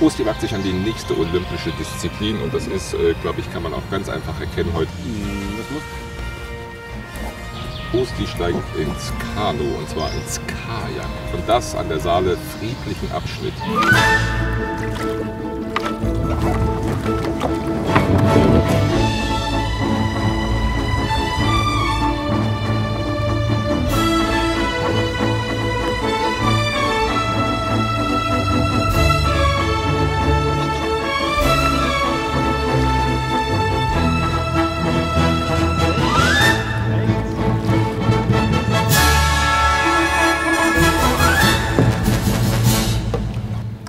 Osti wagt sich an die nächste olympische Disziplin und das ist, äh, glaube ich, kann man auch ganz einfach erkennen heute. Osti steigt ins Kanu und zwar ins Kajak. Und das an der Saale friedlichen Abschnitt.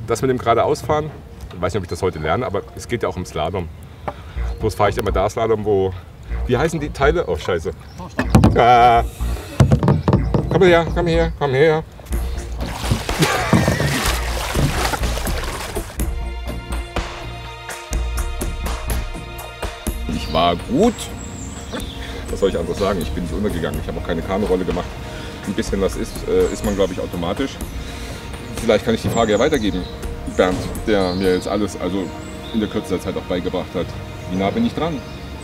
Das mit dem geradeausfahren, ich weiß nicht, ob ich das heute lerne, aber es geht ja auch um Slalom. Bloß fahre ich immer da Slalom, wo. Wie heißen die Teile? Oh, scheiße. Ah. Komm her, komm her, komm her. Ich war gut. Was soll ich anderes sagen? Ich bin nicht untergegangen. Ich habe auch keine Kanurolle gemacht. Ein bisschen was ist, äh, ist man, glaube ich, automatisch. Vielleicht kann ich die Frage ja weitergeben. Bernd, der mir jetzt alles, also in der Kürze der Zeit auch beigebracht hat. Wie nah bin ich dran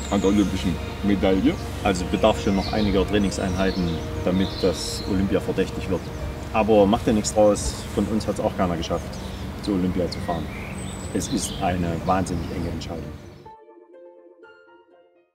an der olympischen Medaille? Also bedarf schon noch einiger Trainingseinheiten, damit das Olympia verdächtig wird. Aber macht ja nichts draus, von uns hat es auch keiner geschafft, zu Olympia zu fahren. Es ist eine wahnsinnig enge Entscheidung.